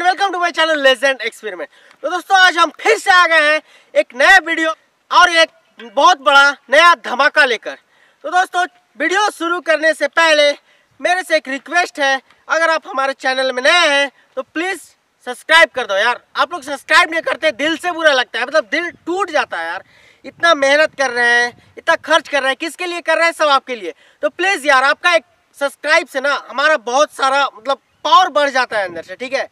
And welcome to my channel legend experiment तो दोस्तों, आज हम फिर से आ गए हैं एक नया वीडियो और एक बहुत बड़ा नया धमाका लेकर। तो दोस्तों, वीडियो शुरू करने से पहले मेरे से एक रिक्वेस्ट है। अगर आप हमारे चैनल में नए हैं तो प्लीज़ सब्सक्राइब कर दो यार। आप लोग सब्सक्राइब नहीं करते, दिल से बुरा लगता है। मतलब दिल टूट जाता है यार। इतना मेहनत कर रहे हैं, इतना खर्च कर रहे हैं। किसके लिए कर रहे हैं? सब आपके लिए। तो प्लीज़ यार, आपका एक सब्सक्राइब से ना हमारा बहुत सारा मतलब पावर बढ़ जाता है अंदर से, ठीक है?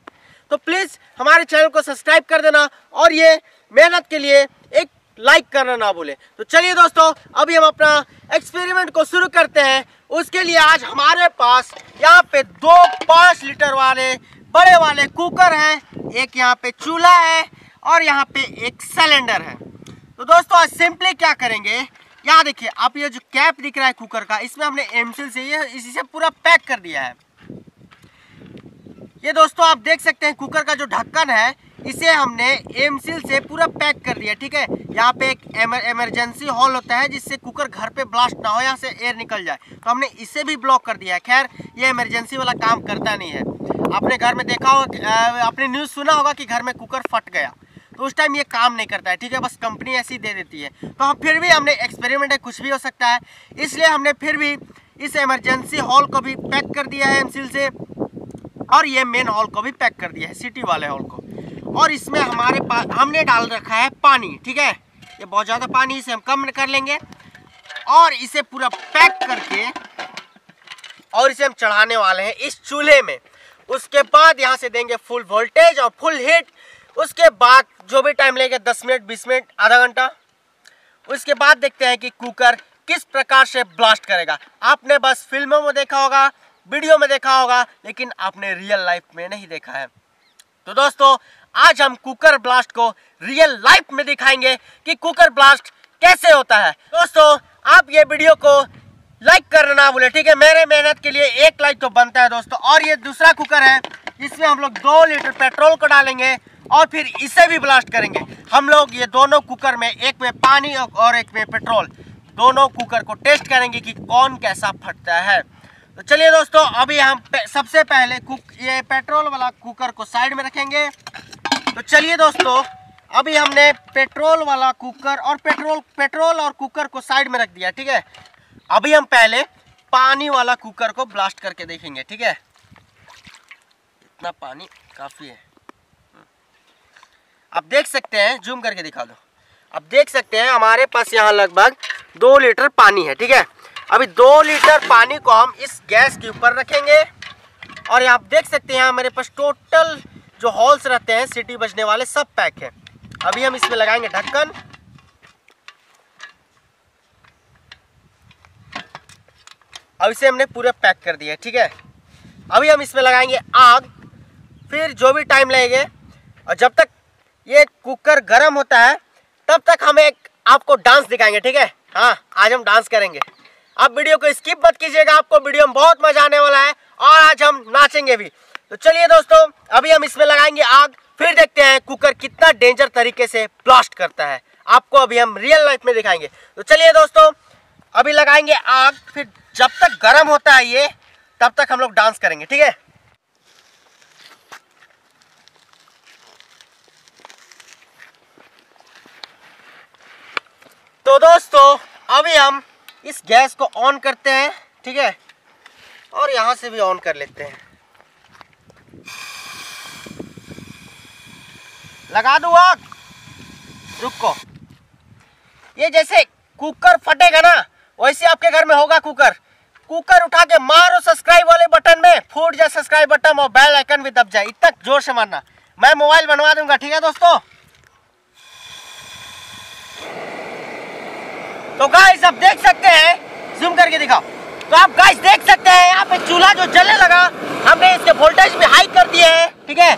तो प्लीज़ हमारे चैनल को सब्सक्राइब कर देना और ये मेहनत के लिए एक लाइक करना ना भूले। तो चलिए दोस्तों, अभी हम अपना एक्सपेरिमेंट को शुरू करते हैं। उसके लिए आज हमारे पास यहाँ पे दो पाँच लीटर वाले, बड़े वाले कुकर हैं। एक यहाँ पे चूल्हा है और यहाँ पे एक सिलेंडर है। तो दोस्तों, आज सिंपली क्या करेंगे? यहाँ देखिए, आप ये जो कैप दिख रहा है कुकर का, इसमें हमने एमसिल से ये, इसी से पूरा पैक कर दिया है। ये दोस्तों आप देख सकते हैं कुकर का जो ढक्कन है, इसे हमने एम सील से पूरा पैक कर लिया, ठीक है? यहाँ पे एक एमरजेंसी हॉल होता है, जिससे कुकर घर पे ब्लास्ट ना हो, यहाँ से एयर निकल जाए। तो हमने इसे भी ब्लॉक कर दिया है। खैर, ये इमरजेंसी वाला काम करता नहीं है। आपने घर में देखा होगा आपने न्यूज़ सुना होगा कि घर में कुकर फट गया। तो उस टाइम ये काम नहीं करता है, ठीक है? बस कंपनी ऐसी दे देती है। तो हम फिर भी हमने एक्सपेरिमेंट है, कुछ भी हो सकता है। इसलिए हमने फिर भी इस एमरजेंसी हॉल को भी पैक कर दिया है एमसील से। और ये मेन हॉल को भी पैक कर दिया है सिटी वाले हॉल को। और इसमें हमारे पास हमने डाल रखा है पानी, ठीक है? ये बहुत ज़्यादा पानी इसे हम कम कर लेंगे। और इसे पूरा पैक करके, और इसे हम चढ़ाने वाले हैं इस चूल्हे में। उसके बाद यहाँ से देंगे फुल वोल्टेज और फुल हीट उसके बाद जो भी टाइम लेंगे, दस मिनट, बीस मिनट, आधा घंटा। उसके बाद देखते हैं कि कुकर किस प्रकार से ब्लास्ट करेगा। आपने बस फ़िल्मों में देखा होगा वीडियो में देखा होगा, लेकिन आपने रियल लाइफ में नहीं देखा है। तो दोस्तों, आज हम कुकर ब्लास्ट को रियल लाइफ में दिखाएँगे कि कुकर ब्लास्ट कैसे होता है। दोस्तों, आप ये वीडियो को लाइक करना ना ठीक है? मेरे मेहनत के लिए एक लाइक तो बनता है दोस्तों, और ये दूसरा कुकर है इसमें हम लोग दो लीटर पेट्रोल को डालेंगे और फिर इसे भी ब्लास्ट करेंगे। हम लोग ये दोनों कुकर में एक में पानी और एक में पेट्रोल, दोनों कुकर को टेस्ट करेंगे कि कौन कैसा फटता है। तो चलिए दोस्तों, अभी हम सबसे पहले कुक, ये पेट्रोल वाला कुकर को साइड में रखेंगे। तो चलिए दोस्तों, अभी हमने पेट्रोल वाला कुकर और पेट्रोल पेट्रोल और कुकर को साइड में रख दिया, ठीक है? अभी हम पहले पानी वाला कुकर को ब्लास्ट करके देखेंगे, ठीक है? इतना पानी काफ़ी है। आप देख सकते हैं, जूम करके दिखा दो। आप देख सकते हैं, हमारे पास यहाँ लगभग दो लीटर पानी है, ठीक है? अभी दो लीटर पानी को हम इस गैस के ऊपर रखेंगे। और आप देख सकते हैं मेरे पास टोटल जो हॉल्स रहते हैं, सिटी बजने वाले सब पैक हैं। अभी हम इसमें लगाएँगे ढक्कन। अब इसे हमने पूरा पैक कर दिया, ठीक है? अभी हम इसमें लगाएँगे आग। फिर जो भी टाइम लगेगा, और जब तक ये कुकर गर्म होता है, तब तक हम एक आपको डांस दिखाएँगे, ठीक है? हाँ आज हम डांस करेंगे। आप वीडियो को स्किप मत कीजिएगा, आपको वीडियो में बहुत मज़ा आने वाला है और आज हम नाचेंगे भी। तो चलिए दोस्तों, अभी हम इसमें लगाएँगे आग, फिर देखते हैं कुकर कितना डेंजर तरीके से ब्लास्ट करता है। आपको अभी हम रियल लाइफ में दिखाएँगे। तो चलिए दोस्तों, अभी लगाएँगे आग, फिर जब तक गर्म होता है ये, तब तक हम लोग डांस करेंगे, ठीक है? तो दोस्तों, अभी हम इस गैस को ऑन करते हैं, ठीक है? और यहाँ से भी ऑन कर लेते हैं। लगा दो आग? रुको। ये जैसे कुकर फटेगा ना, वैसे आपके घर में होगा कुकर। कुकर उठा के मारो सब्सक्राइब वाले बटन में, फूट जाए सब्सक्राइब बटन और बेल आइकन भी दब जाए, इतना ज़ोर से मारना। मैं मोबाइल बनवा दूँगा, ठीक है दोस्तों? तो गाइस आप देख सकते हैं जूम करके दिखाओ। तो आप गाइस देख सकते हैं, यहाँ पे चूल्हा जो जलने लगा, हमने इसके वोल्टेज भी हाई कर दिए है, ठीक है?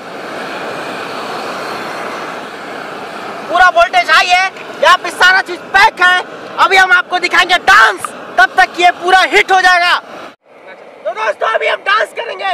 पूरा वोल्टेज हाई है, यहाँ पे सारा चीज़ पैक है। अभी हम आपको दिखाएँगे डांस तब तक ये पूरा हिट हो जाएगा। तो दोस्तों, अभी हम डांस करेंगे।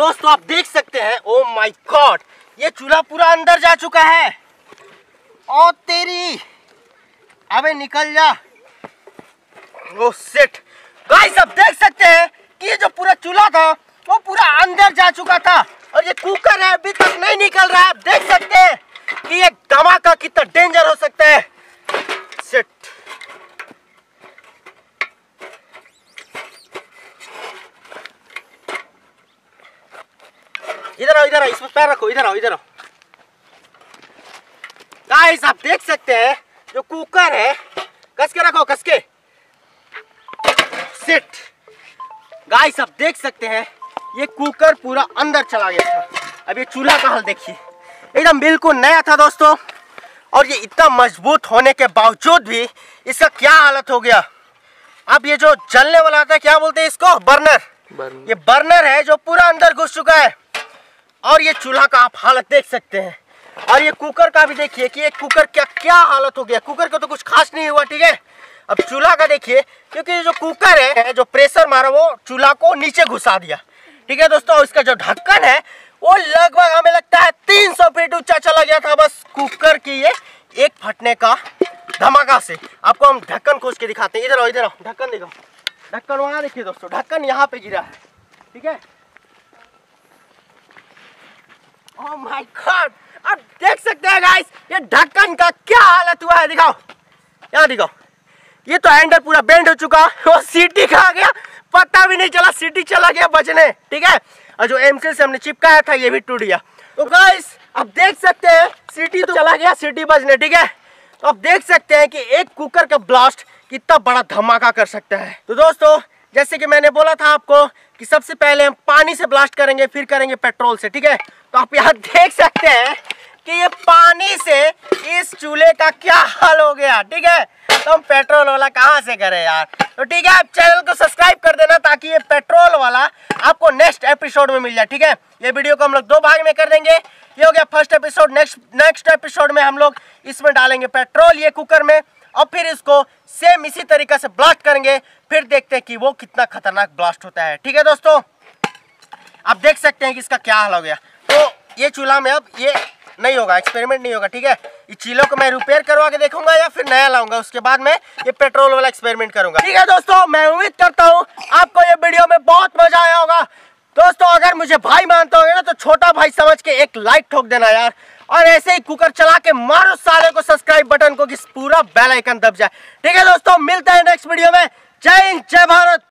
दोस्तों, आप देख सकते हैं ओ माय गॉड ये चूल्हा पूरा अंदर जा चुका है। ओ तेरी, अबे निकल जा। ओ सिट गाइस आप देख सकते हैं कि ये जो पूरा चूल्हा था, वो पूरा अंदर जा चुका था और ये कुकर है, अभी तक नहीं निकल रहा है। आप देख सकते हैं कि ये धमाका कितना डेंजर हो सकता है सिट इधर आओ इधर आओ इसमें पैर रखो इधर आओ इधर आओ। गाइस आप देख सकते हैं जो कुकर है कस के रखो कस के। सिट गाइस आप देख सकते हैं ये कुकर पूरा अंदर चला गया था। अब ये चूल्हा का हाल देखिए। एकदम बिल्कुल नया था दोस्तों और ये इतना मज़बूत होने के बावजूद भी इसका क्या हालत हो गया। अब ये जो जलने वाला था क्या बोलते हैं इसको? बर्नर ये बर्नर है जो पूरा अंदर घुस चुका है। और ये चूल्हा का आप हालत देख सकते हैं। और ये कुकर का भी देखिए कि ये कुकर क्या क्या हालत हो गया। कुकर का तो कुछ खास नहीं हुआ, ठीक है? अब चूल्हा का देखिए, क्योंकि जो कुकर है जो प्रेशर मारा, वो चूल्हा को नीचे घुसा दिया। ठीक है दोस्तों? इसका जो ढक्कन है, वो लगभग हमें लगता है तीन सौ फीट ऊँचा चला गया था बस कुकर की ये एक फटने का धमाका से। आपको हम ढक्कन खोज के दिखाते हैं। इधर आओ इधर आओ। ढक्कन दिखाओ। ढक्कन वहाँ देखिए दोस्तों, ढक्कन यहाँ पे गिरा है। ठीक है? ओह माय गॉड अब देख सकते हैं गाइस ये ढक्कन का क्या हालत हुआ है, दिखाओ। यहाँ दिखाओ। ये तो हैंडल पूरा बेंड हो चुका। वो सीटी खा गया। पता भी नहीं चला सीटी चला गया बचने। ठीक है? और जो एमसील से हमने चिपकाया था, ये भी टूट गया। तो गाइस अब देख सकते हैं सीटी तो चला गया सीटी बजने ठीक है? तो अब देख सकते हैं कि एक कुकर का ब्लास्ट कितना बड़ा धमाका कर सकता है। तो दोस्तों जैसे कि मैंने बोला था आपको कि सबसे पहले हम पानी से ब्लास्ट करेंगे, फिर करेंगे पेट्रोल से, ठीक है? तो आप यहाँ देख सकते हैं कि ये पानी से इस चूल्हे का क्या हाल हो गया, ठीक है? तो हम पेट्रोल वाला कहाँ से करें यार? तो ठीक है, आप चैनल को सब्सक्राइब कर देना ताकि ये पेट्रोल वाला आपको नेक्स्ट एपिसोड में मिल जाए, ठीक है? ये वीडियो को हम लोग दो भाग में कर देंगे। ये हो गया first episode next next episode में हम लोग इसमें डालेंगे पेट्रोल ये कुकर में और फिर इसको सेम इसी तरीके से ब्लास्ट करेंगे। फिर देखते हैं कि वो कितना खतरनाक ब्लास्ट होता है, ठीक है दोस्तों? आप देख सकते हैं कि इसका क्या हाल हो गया। तो ये चूल्हा में अब ये नहीं होगा एक्सपेरिमेंट नहीं होगा, ठीक है? इस चीलों को मैं रिपेयर करवा के देखूँगा या फिर नया लाऊँगा, उसके बाद में ये पेट्रोल वाला एक्सपेरिमेंट करूँगा। ठीक है दोस्तों, मैं उम्मीद करता हूँ आपको ये वीडियो में बहुत मज़ा आया होगा। दोस्तों, अगर मुझे भाई मानते होंगे ना तो छोटा भाई समझ के एक लाइक ठोक देना यार। और ऐसे ही कुकर चला के मारो सारे को सब्सक्राइब बटन को कि पूरा बेल आइकन दब जाए। ठीक है दोस्तों, मिलते हैं नेक्स्ट वीडियो में। जय हिंद, जय भारत।